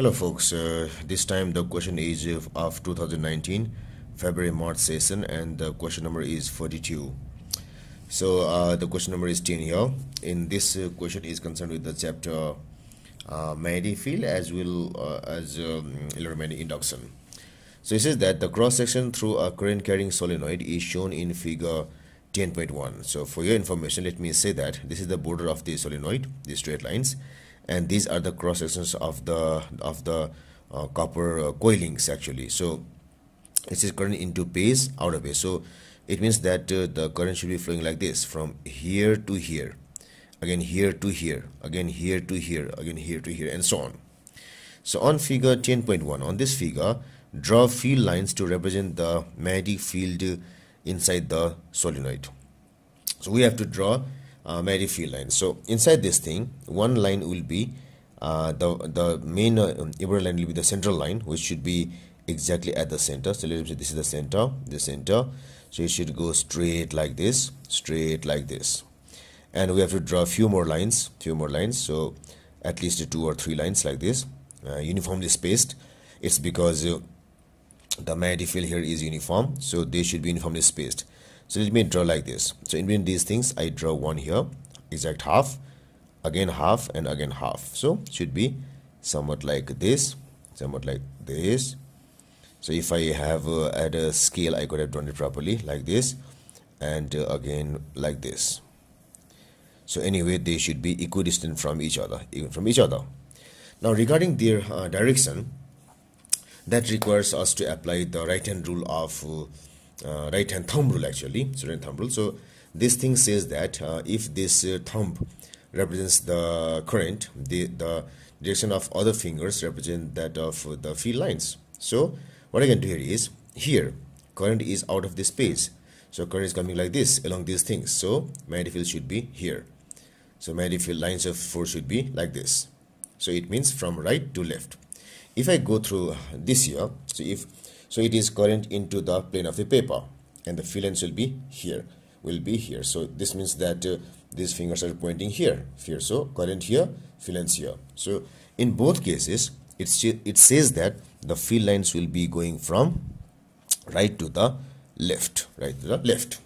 Hello folks, uh, this time the question is of 2019 February March session and the question number is 42. So uh, the question number is 10 here. In this uh, question is concerned with the chapter uh, magnetic field as well uh, as um, electromagnetic induction. So it says that the cross section through a current carrying solenoid is shown in figure 10.1. So for your information, let me say that this is the border of the solenoid, the straight lines, and these are the cross sections of the of the uh, copper uh, coilings actually. So this is current into base, out of base. So it means that uh, the current should be flowing like this from here to here, again here to here, again here to here, again here to here, and so on. So on figure 10.1, on this figure, draw field lines to represent the magnetic field inside the solenoid so we have to draw uh, magnetic field lines. So inside this thing one line will be uh, the the main uh, line will be the central line which should be exactly at the center. So let's say this is the center the center. So it should go straight like this straight like this. And we have to draw a few more lines few more lines. So at least two or three lines like this uh, uniformly spaced. It's because uh, the magnetic field here is uniform so they should be uniformly spaced so let me draw like this. So in between these things i draw one here exact half again half and again half. So should be somewhat like this somewhat like this. So if i have uh, at a scale i could have drawn it properly like this and uh, again like this. So anyway they should be equidistant from each other even from each other. Now regarding their uh, direction that requires us to apply the right hand rule of uh, right hand thumb rule actually so right thumb rule. So this thing says that uh, if this uh, thumb represents the current the the direction of other fingers represent that of the field lines. So what i can do here is here current is out of this space. So current is coming like this along these things. So magnetic field should be here. So magnetic field lines of force should be like this. So it means from right to left. If I go through this here so if so it is current into the plane of the paper and the field lines will be here will be here. So this means that uh, these fingers are pointing here here. So current here field lines here. So in both cases it's it says that the field lines will be going from right to the left right to the left.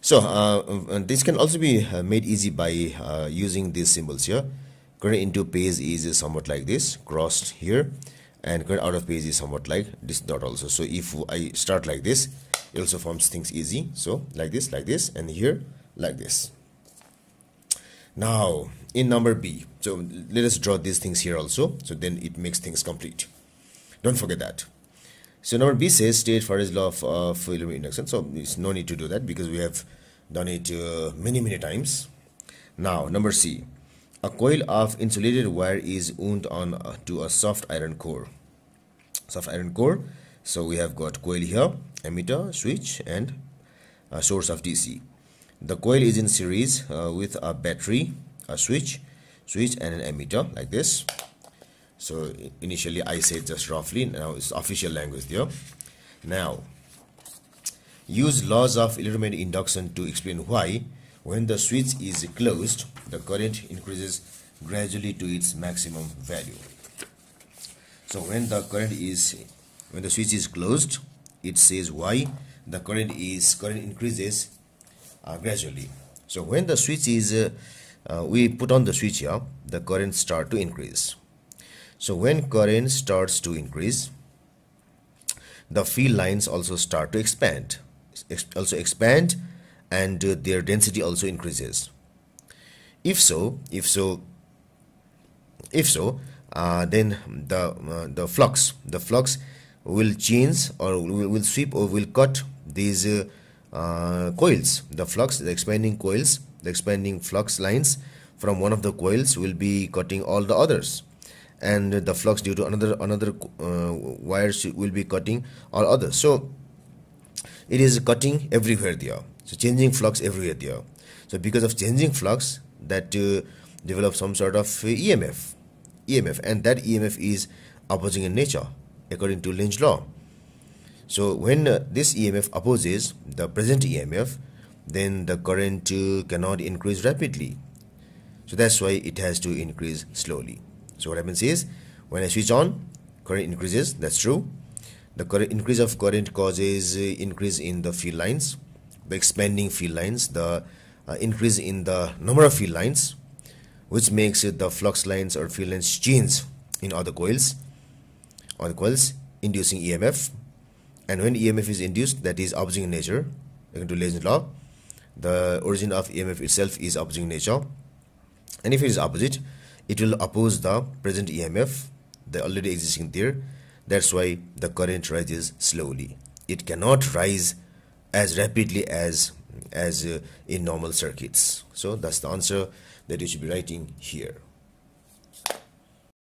So uh, this can also be uh, made easy by uh, using these symbols here. Current into phase is somewhat like this crossed here and out of page is somewhat like this dot also. So if i start like this it also forms things easy. So like this like this and here like this. Now in number b so let us draw these things here also. So then it makes things complete. Don't forget that. So number b says state for Faraday's law of uh, field induction. So there's no need to do that because we have done it uh, many many times. Now number c a coil of insulated wire is wound on uh, to a soft iron core. Soft iron core. So we have got coil here, ammeter, switch, and a source of DC. The coil is in series uh, with a battery, a switch, switch, and an ammeter like this. So initially I said just roughly. Now it's official language there. Now use laws of electromagnetic induction to explain why when the switch is closed, the current increases gradually to its maximum value. So when the current is, when the switch is closed, it says why the current is, current increases uh, gradually. So when the switch is, uh, uh, we put on the switch here, the current start to increase. So when current starts to increase, the field lines also start to expand, also expand and uh, their density also increases. If so if so if so uh, then the uh, the flux the flux will change or will, sweep or will cut these uh, uh, coils. The flux the expanding coils the expanding flux lines from one of the coils will be cutting all the others. And the flux due to another another uh, wires will be cutting all others. So it is cutting everywhere there so changing flux everywhere there so because of changing flux that uh, develops some sort of uh, emf emf and that emf is opposing in nature according to Lenz law. So when uh, this emf opposes the present emf then the current uh, cannot increase rapidly. So that's why it has to increase slowly. So what happens is when I switch on current increases that's true. The current increase of current causes uh, increase in the field lines the expanding field lines the uh, increase in the number of field lines which makes it the flux lines or field lines change in other coils or coils inducing EMF and when EMF is induced that is opposing in nature according to Lenz's law. The origin of EMF itself is opposing nature. And if it is opposite it will oppose the present EMF the already existing there that's why the current rises slowly. It cannot rise as rapidly as as uh, in normal circuits. So that's the answer that you should be writing here